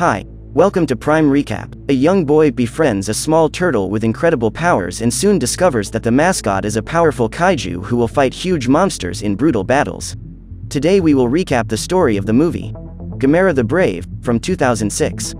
Hi, welcome to Prime Recap. A young boy befriends a small turtle with incredible powers and soon discovers that the mascot is a powerful kaiju who will fight huge monsters in brutal battles. Today we will recap the story of the movie, Gamera the Brave, from 2006.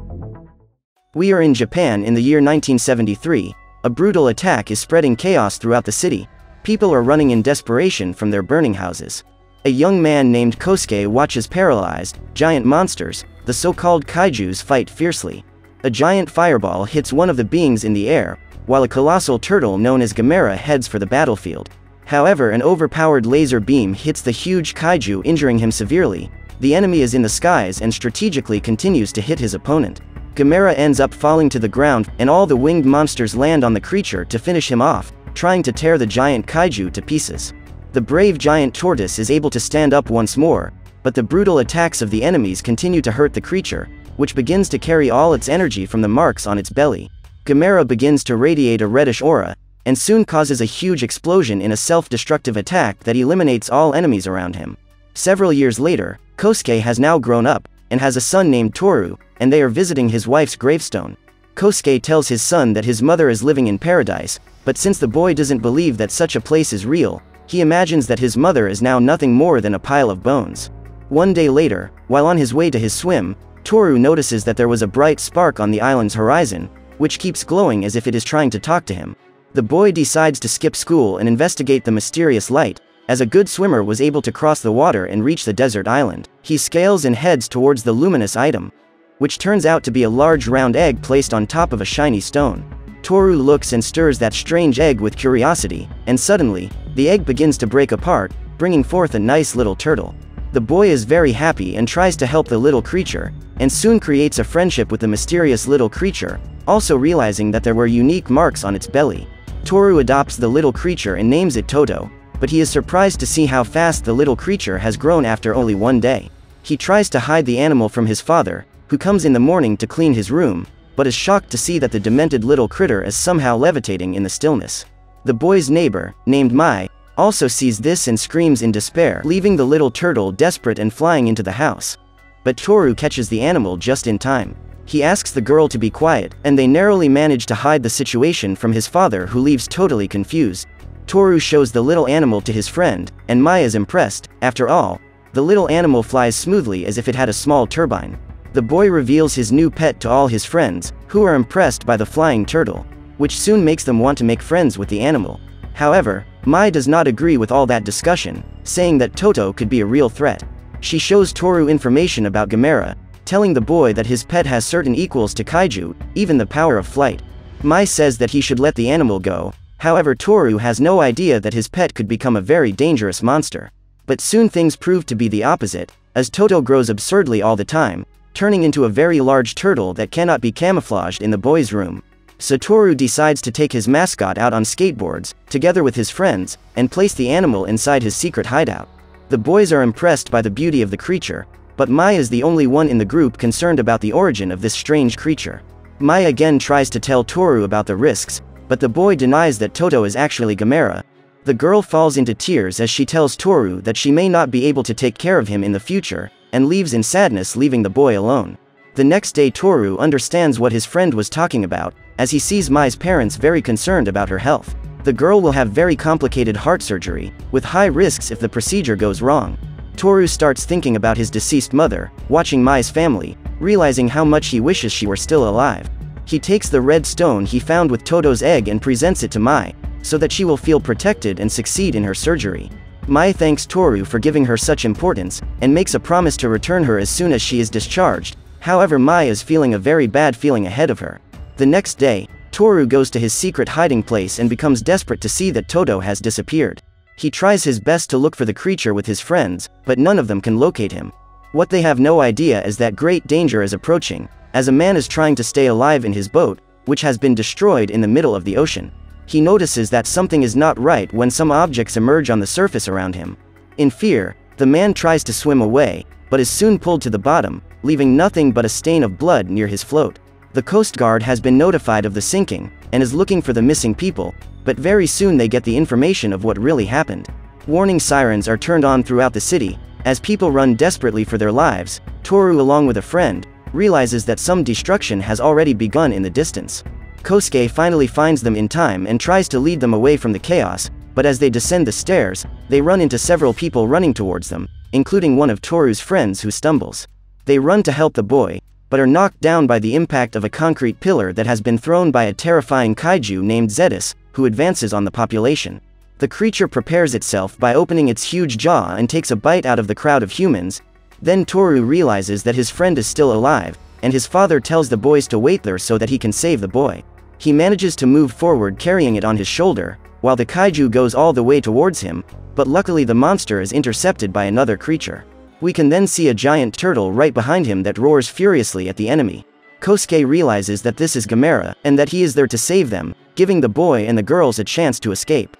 We are in Japan in the year 1973. A brutal attack is spreading chaos throughout the city. People are running in desperation from their burning houses. A young man named Kosuke watches paralyzed, giant monsters, the so-called kaijus fight fiercely. A giant fireball hits one of the beings in the air, while a colossal turtle known as Gamera heads for the battlefield. However an overpowered laser beam hits the huge kaiju injuring him severely. The enemy is in the skies and strategically continues to hit his opponent. Gamera ends up falling to the ground, and all the winged monsters land on the creature to finish him off, trying to tear the giant kaiju to pieces. The brave giant tortoise is able to stand up once more, but the brutal attacks of the enemies continue to hurt the creature, which begins to carry all its energy from the marks on its belly. Gamera begins to radiate a reddish aura, and soon causes a huge explosion in a self-destructive attack that eliminates all enemies around him. Several years later, Kosuke has now grown up, and has a son named Toru, and they are visiting his wife's gravestone. Kosuke tells his son that his mother is living in paradise, but since the boy doesn't believe that such a place is real, he imagines that his mother is now nothing more than a pile of bones. One day later, while on his way to his swim, Toru notices that there was a bright spark on the island's horizon, which keeps glowing as if it is trying to talk to him. The boy decides to skip school and investigate the mysterious light, as a good swimmer was able to cross the water and reach the desert island. He scales and heads towards the luminous item, which turns out to be a large round egg placed on top of a shiny stone. Toru looks and stirs that strange egg with curiosity, and suddenly, the egg begins to break apart, bringing forth a nice little turtle. The boy is very happy and tries to help the little creature, and soon creates a friendship with the mysterious little creature, also realizing that there were unique marks on its belly. Toru adopts the little creature and names it Toto, but he is surprised to see how fast the little creature has grown after only one day. He tries to hide the animal from his father, who comes in the morning to clean his room, but is shocked to see that the demented little critter is somehow levitating in the stillness. The boy's neighbor, named Mai, also sees this and screams in despair, leaving the little turtle desperate and flying into the house. But Toru catches the animal just in time. He asks the girl to be quiet, and they narrowly manage to hide the situation from his father who leaves totally confused. Toru shows the little animal to his friend, and Mai is impressed, after all, the little animal flies smoothly as if it had a small turbine. The boy reveals his new pet to all his friends, who are impressed by the flying turtle which soon makes them want to make friends with the animal. However, Mai does not agree with all that discussion, saying that Toto could be a real threat. She shows Toru information about Gamera, telling the boy that his pet has certain equals to kaiju, even the power of flight. Mai says that he should let the animal go, however Toru has no idea that his pet could become a very dangerous monster. But soon things prove to be the opposite, as Toto grows absurdly all the time, turning into a very large turtle that cannot be camouflaged in the boy's room. Satoru decides to take his mascot out on skateboards, together with his friends, and place the animal inside his secret hideout. The boys are impressed by the beauty of the creature, but Mai is the only one in the group concerned about the origin of this strange creature. Mai again tries to tell Toru about the risks, but the boy denies that Toto is actually Gamera. The girl falls into tears as she tells Toru that she may not be able to take care of him in the future, and leaves in sadness leaving the boy alone. The next day Toru understands what his friend was talking about, as he sees Mai's parents very concerned about her health. The girl will have very complicated heart surgery, with high risks if the procedure goes wrong. Toru starts thinking about his deceased mother, watching Mai's family, realizing how much he wishes she were still alive. He takes the red stone he found with Toto's egg and presents it to Mai, so that she will feel protected and succeed in her surgery. Mai thanks Toru for giving her such importance, and makes a promise to return her as soon as she is discharged, however Mai is feeling a very bad feeling ahead of her. The next day, Toru goes to his secret hiding place and becomes desperate to see that Toto has disappeared. He tries his best to look for the creature with his friends, but none of them can locate him. What they have no idea is that great danger is approaching, as a man is trying to stay alive in his boat, which has been destroyed in the middle of the ocean. He notices that something is not right when some objects emerge on the surface around him. In fear, the man tries to swim away, but is soon pulled to the bottom, leaving nothing but a stain of blood near his float. The Coast Guard has been notified of the sinking, and is looking for the missing people, but very soon they get the information of what really happened. Warning sirens are turned on throughout the city, as people run desperately for their lives, Toru along with a friend, realizes that some destruction has already begun in the distance. Kosuke finally finds them in time and tries to lead them away from the chaos, but as they descend the stairs, they run into several people running towards them, including one of Toru's friends who stumbles. They run to help the boy, but are knocked down by the impact of a concrete pillar that has been thrown by a terrifying kaiju named Zedus, who advances on the population. The creature prepares itself by opening its huge jaw and takes a bite out of the crowd of humans. Then Toru realizes that his friend is still alive, and his father tells the boys to wait there so that he can save the boy. He manages to move forward carrying it on his shoulder, while the kaiju goes all the way towards him, but luckily the monster is intercepted by another creature. We can then see a giant turtle right behind him that roars furiously at the enemy. Kosuke realizes that this is Gamera, and that he is there to save them, giving the boy and the girls a chance to escape.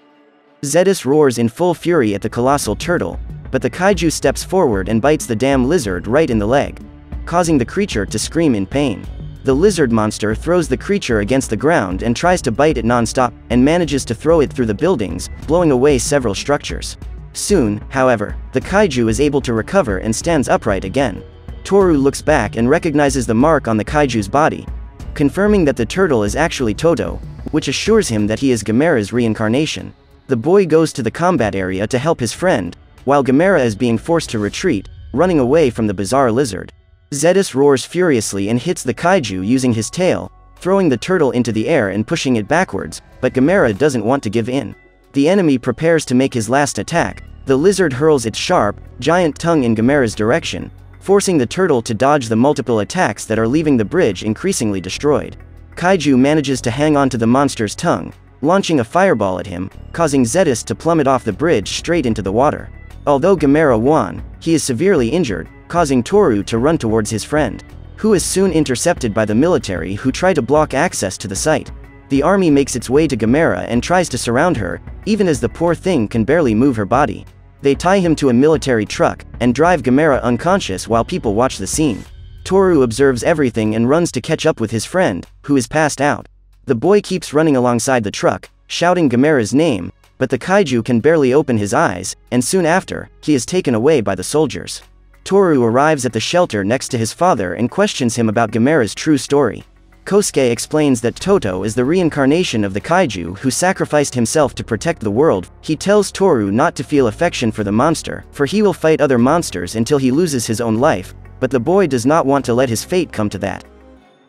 Zedus roars in full fury at the colossal turtle, but the kaiju steps forward and bites the damn lizard right in the leg, causing the creature to scream in pain. The lizard monster throws the creature against the ground and tries to bite it non-stop, and manages to throw it through the buildings, blowing away several structures. Soon, however, the kaiju is able to recover and stands upright again. Toru looks back and recognizes the mark on the kaiju's body, confirming that the turtle is actually Toto, which assures him that he is Gamera's reincarnation. The boy goes to the combat area to help his friend, while Gamera is being forced to retreat, running away from the bizarre lizard. Zedus roars furiously and hits the kaiju using his tail, throwing the turtle into the air and pushing it backwards, but Gamera doesn't want to give in. The enemy prepares to make his last attack, the lizard hurls its sharp, giant tongue in Gamera's direction, forcing the turtle to dodge the multiple attacks that are leaving the bridge increasingly destroyed. Kaiju manages to hang onto the monster's tongue, launching a fireball at him, causing Zedus to plummet off the bridge straight into the water. Although Gamera won, he is severely injured, causing Toru to run towards his friend, who is soon intercepted by the military who try to block access to the site. The army makes its way to Gamera and tries to surround her, even as the poor thing can barely move her body. They tie him to a military truck, and drive Gamera unconscious while people watch the scene. Toru observes everything and runs to catch up with his friend, who is passed out. The boy keeps running alongside the truck, shouting Gamera's name, but the kaiju can barely open his eyes, and soon after, he is taken away by the soldiers. Toru arrives at the shelter next to his father and questions him about Gamera's true story. Kosuke explains that Toto is the reincarnation of the kaiju who sacrificed himself to protect the world. He tells Toru not to feel affection for the monster, for he will fight other monsters until he loses his own life, but the boy does not want to let his fate come to that.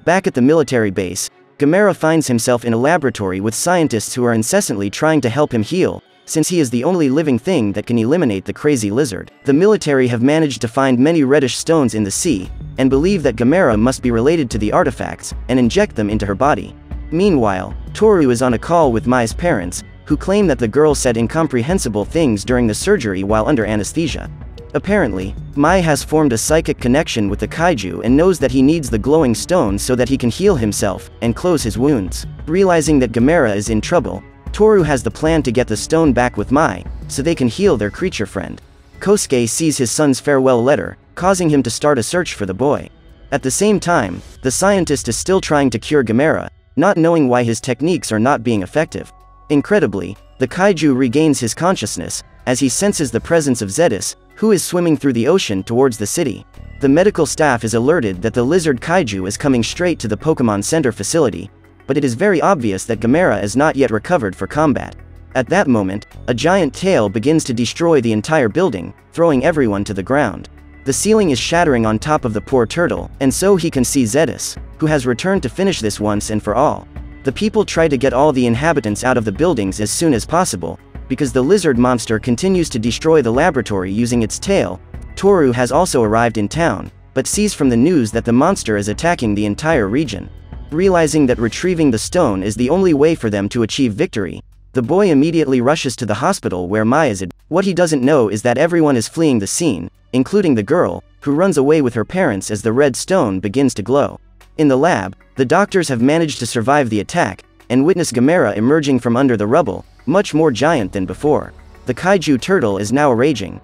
Back at the military base, Gamera finds himself in a laboratory with scientists who are incessantly trying to help him heal, since he is the only living thing that can eliminate the crazy lizard. The military have managed to find many reddish stones in the sea, and believe that Gamera must be related to the artifacts, and inject them into her body. Meanwhile, Toru is on a call with Mai's parents, who claim that the girl said incomprehensible things during the surgery while under anesthesia. Apparently, Mai has formed a psychic connection with the kaiju and knows that he needs the glowing stone so that he can heal himself and close his wounds. Realizing that Gamera is in trouble, Toru has the plan to get the stone back with Mai, so they can heal their creature friend. Kosuke sees his son's farewell letter, causing him to start a search for the boy. At the same time, the scientist is still trying to cure Gamera, not knowing why his techniques are not being effective. Incredibly, the kaiju regains his consciousness, as he senses the presence of Zedus, who is swimming through the ocean towards the city. The medical staff is alerted that the lizard kaiju is coming straight to the Pokemon Center facility, but it is very obvious that Gamera is not yet recovered for combat. At that moment, a giant tail begins to destroy the entire building, throwing everyone to the ground. The ceiling is shattering on top of the poor turtle, and so he can see Zedus, who has returned to finish this once and for all. The people try to get all the inhabitants out of the buildings as soon as possible, because the lizard monster continues to destroy the laboratory using its tail. Toru has also arrived in town, but sees from the news that the monster is attacking the entire region. Realizing that retrieving the stone is the only way for them to achieve victory, the boy immediately rushes to the hospital where Mai is. What he doesn't know is that everyone is fleeing the scene, including the girl, who runs away with her parents as the red stone begins to glow. In the lab, the doctors have managed to survive the attack, and witness Gamera emerging from under the rubble, much more giant than before. The kaiju turtle is now raging.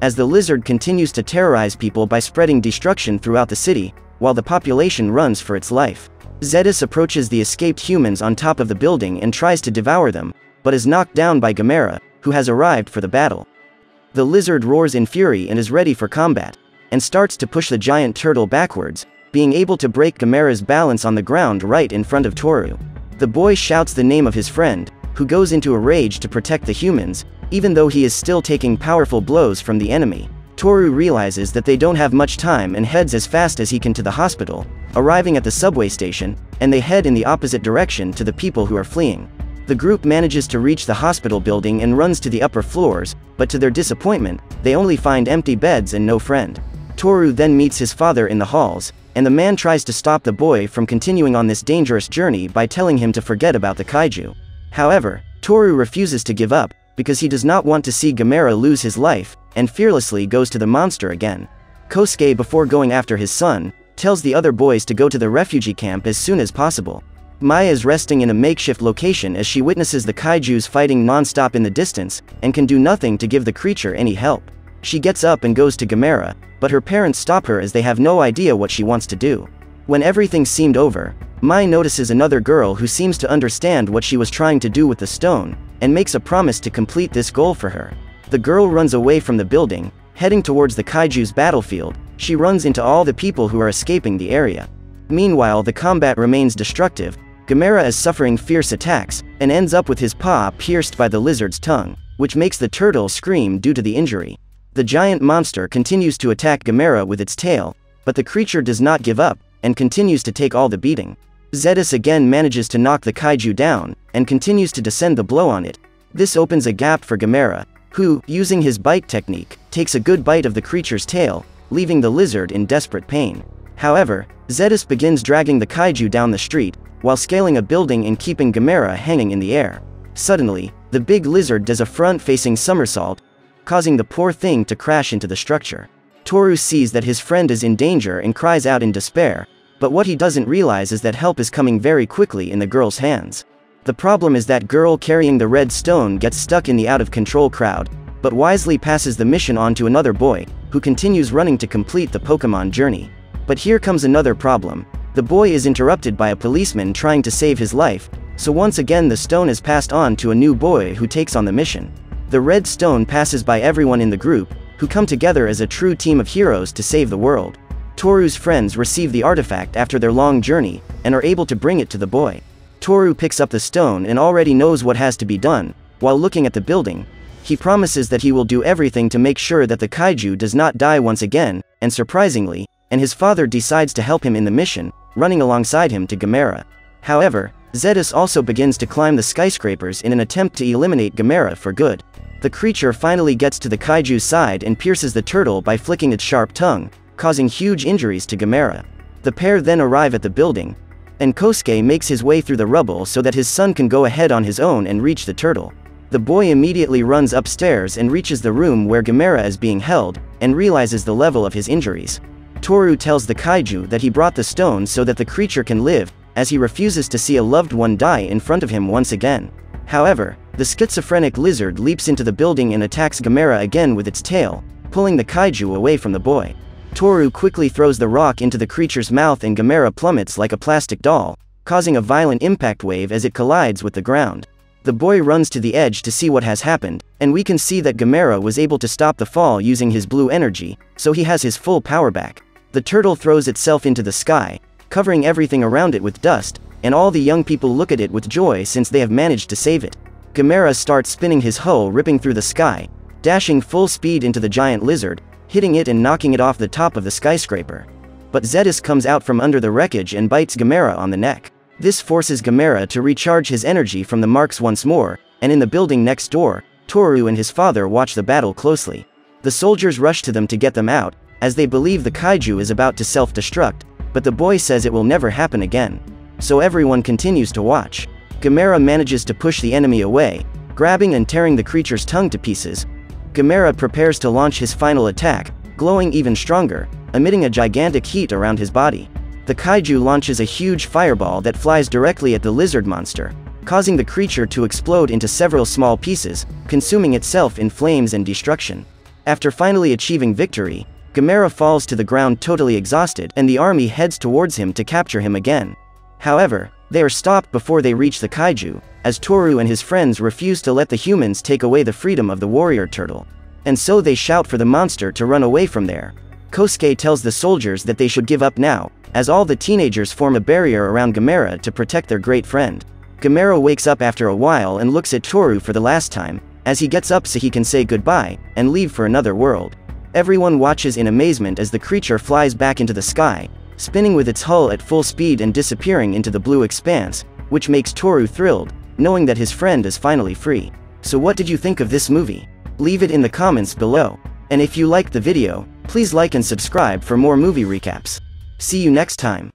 As the lizard continues to terrorize people by spreading destruction throughout the city, while the population runs for its life. Zedus approaches the escaped humans on top of the building and tries to devour them, but is knocked down by Gamera, who has arrived for the battle. The lizard roars in fury and is ready for combat, and starts to push the giant turtle backwards, being able to break Gamera's balance on the ground right in front of Toru. The boy shouts the name of his friend, who goes into a rage to protect the humans, even though he is still taking powerful blows from the enemy. Toru realizes that they don't have much time and heads as fast as he can to the hospital, arriving at the subway station, and they head in the opposite direction to the people who are fleeing. The group manages to reach the hospital building and runs to the upper floors, but to their disappointment, they only find empty beds and no friend. Toru then meets his father in the halls, and the man tries to stop the boy from continuing on this dangerous journey by telling him to forget about the kaiju. However, Toru refuses to give up, because he does not want to see Gamera lose his life, and fearlessly goes to the monster again. Kosuke before going after his son, tells the other boys to go to the refugee camp as soon as possible. Maya is resting in a makeshift location as she witnesses the kaijus fighting non-stop in the distance, and can do nothing to give the creature any help. She gets up and goes to Gamera, but her parents stop her as they have no idea what she wants to do. When everything seemed over, Mai notices another girl who seems to understand what she was trying to do with the stone, and makes a promise to complete this goal for her. The girl runs away from the building, heading towards the kaiju's battlefield, she runs into all the people who are escaping the area. Meanwhile the combat remains destructive, Gamera is suffering fierce attacks, and ends up with his paw pierced by the lizard's tongue, which makes the turtle scream due to the injury. The giant monster continues to attack Gamera with its tail, but the creature does not give up, and continues to take all the beating. Zedus again manages to knock the kaiju down, and continues to descend the blow on it. This opens a gap for Gamera, who, using his bite technique, takes a good bite of the creature's tail, leaving the lizard in desperate pain. However, Zedus begins dragging the kaiju down the street, while scaling a building and keeping Gamera hanging in the air. Suddenly, the big lizard does a front-facing somersault, causing the poor thing to crash into the structure. Toru sees that his friend is in danger and cries out in despair, but what he doesn't realize is that help is coming very quickly in the girl's hands. The problem is that girl carrying the red stone gets stuck in the out-of-control crowd, but wisely passes the mission on to another boy, who continues running to complete the Pokemon journey. But here comes another problem. The boy is interrupted by a policeman trying to save his life, so once again the stone is passed on to a new boy who takes on the mission. The red stone passes by everyone in the group, who come together as a true team of heroes to save the world. Toru's friends receive the artifact after their long journey, and are able to bring it to the boy. Toru picks up the stone and already knows what has to be done, while looking at the building. He promises that he will do everything to make sure that the kaiju does not die once again, and surprisingly, and his father decides to help him in the mission, running alongside him to Gamera. However, Zedus also begins to climb the skyscrapers in an attempt to eliminate Gamera for good. The creature finally gets to the kaiju's side and pierces the turtle by flicking its sharp tongue, causing huge injuries to Gamera. The pair then arrive at the building, and Kosuke makes his way through the rubble so that his son can go ahead on his own and reach the turtle. The boy immediately runs upstairs and reaches the room where Gamera is being held, and realizes the level of his injuries. Toru tells the kaiju that he brought the stone so that the creature can live, as he refuses to see a loved one die in front of him once again. However, the schizophrenic lizard leaps into the building and attacks Gamera again with its tail, pulling the kaiju away from the boy. Toru quickly throws the rock into the creature's mouth and Gamera plummets like a plastic doll, causing a violent impact wave as it collides with the ground. The boy runs to the edge to see what has happened, and we can see that Gamera was able to stop the fall using his blue energy, so he has his full power back. The turtle throws itself into the sky, covering everything around it with dust, and all the young people look at it with joy since they have managed to save it. Gamera starts spinning his hoe ripping through the sky, dashing full speed into the giant lizard, hitting it and knocking it off the top of the skyscraper. But Zedus comes out from under the wreckage and bites Gamera on the neck. This forces Gamera to recharge his energy from the marks once more, and in the building next door, Toru and his father watch the battle closely. The soldiers rush to them to get them out, as they believe the kaiju is about to self-destruct, but the boy says it will never happen again. So everyone continues to watch. Gamera manages to push the enemy away, grabbing and tearing the creature's tongue to pieces, Gamera prepares to launch his final attack, glowing even stronger, emitting a gigantic heat around his body. The kaiju launches a huge fireball that flies directly at the lizard monster, causing the creature to explode into several small pieces, consuming itself in flames and destruction. After finally achieving victory, Gamera falls to the ground totally exhausted and the army heads towards him to capture him again. However, they are stopped before they reach the kaiju, as Toru and his friends refuse to let the humans take away the freedom of the warrior turtle. And so they shout for the monster to run away from there. Kosuke tells the soldiers that they should give up now, as all the teenagers form a barrier around Gamera to protect their great friend. Gamera wakes up after a while and looks at Toru for the last time, as he gets up so he can say goodbye, and leave for another world. Everyone watches in amazement as the creature flies back into the sky, spinning with its hull at full speed and disappearing into the blue expanse, which makes Toru thrilled, knowing that his friend is finally free. So what did you think of this movie? Leave it in the comments below. And if you liked the video, please like and subscribe for more movie recaps. See you next time.